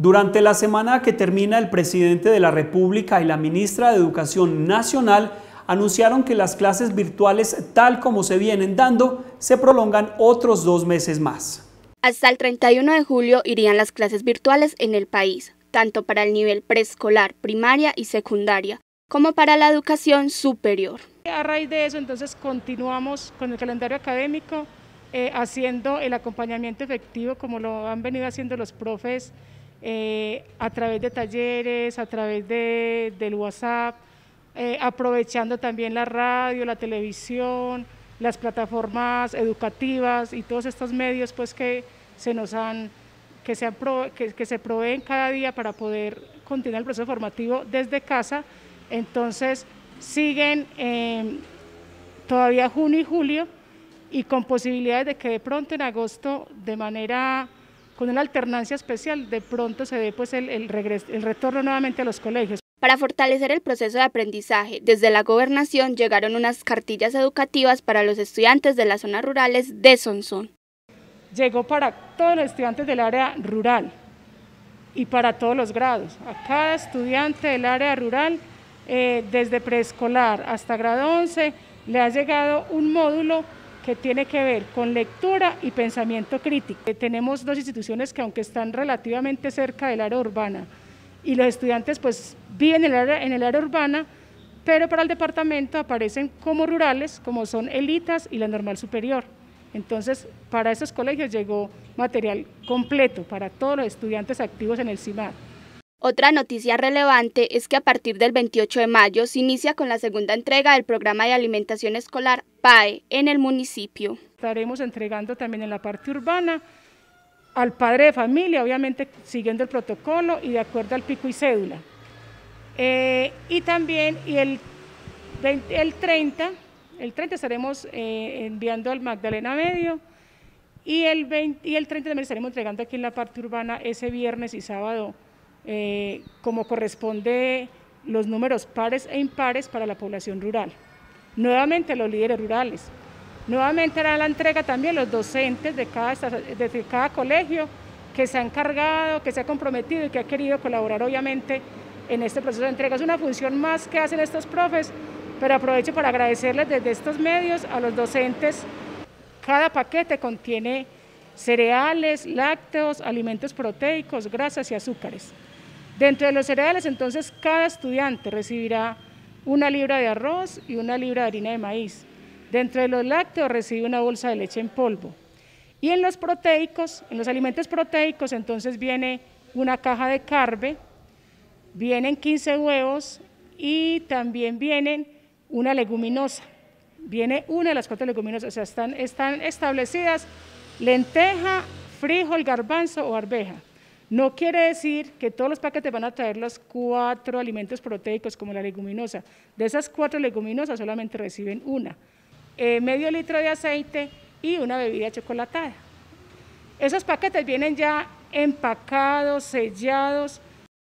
Durante la semana que termina, el presidente de la República y la ministra de Educación Nacional anunciaron que las clases virtuales, tal como se vienen dando, se prolongan otros dos meses más. Hasta el 31 de julio irían las clases virtuales en el país, tanto para el nivel preescolar, primaria y secundaria, como para la educación superior. A raíz de eso, entonces, continuamos con el calendario académico, eh, haciendo el acompañamiento efectivo, como lo han venido haciendo los profes, eh, a través de talleres, a través de, del WhatsApp, eh, aprovechando también la radio, la televisión, las plataformas educativas y todos estos medios pues, que se nos han que se, que, se proveen cada día para poder continuar el proceso formativo desde casa. Entonces, siguen em, todavía junio y julio y con posibilidades de que de pronto en agosto, de manera, con una alternancia especial, de pronto se dé pues el, el, el retorno nuevamente a los colegios. Para fortalecer el proceso de aprendizaje, desde la gobernación llegaron unas cartillas educativas para los estudiantes de las zonas rurales de Sonsón llegó para todos los estudiantes del área rural y para todos los grados. A cada estudiante del área rural, eh, desde preescolar hasta grado 11, le ha llegado un módulo que tiene que ver con lectura y pensamiento crítico. Eh, tenemos dos instituciones que aunque están relativamente cerca del área urbana y los estudiantes pues viven en el área, en el área urbana, pero para el departamento aparecen como rurales, como son Elitas y la Normal Superior. Entonces, para esos colegios llegó material completo para todos los estudiantes activos en el CIMAD. Otra noticia relevante es que a partir del 28 de mayo se inicia con la segunda entrega del programa de alimentación escolar PAE en el municipio. Estaremos entregando también en la parte urbana al padre de familia, obviamente siguiendo el protocolo y de acuerdo al pico y cédula. Eh, y también y el, el 30 el 30 estaremos eh, enviando al Magdalena Medio y el, 20, y el 30 también estaremos entregando aquí en la parte urbana ese viernes y sábado, eh, como corresponde los números pares e impares para la población rural. Nuevamente los líderes rurales. Nuevamente hará la entrega también los docentes de cada, de cada colegio que se ha encargado, que se ha comprometido y que ha querido colaborar obviamente en este proceso de entrega. Es una función más que hacen estos profes pero aprovecho para agradecerles desde estos medios a los docentes. Cada paquete contiene cereales, lácteos, alimentos proteicos, grasas y azúcares. Dentro de los cereales, entonces, cada estudiante recibirá una libra de arroz y una libra de harina de maíz. Dentro de los lácteos recibe una bolsa de leche en polvo. Y en los proteicos, en los alimentos proteicos, entonces viene una caja de carbe, vienen 15 huevos y también vienen una leguminosa. Viene una de las cuatro leguminosas, o sea, están, están establecidas lenteja, frijol, garbanzo o arveja. No quiere decir que todos los paquetes van a traer los cuatro alimentos proteicos como la leguminosa. De esas cuatro leguminosas solamente reciben una. Eh, medio litro de aceite y una bebida chocolatada. Esos paquetes vienen ya empacados, sellados,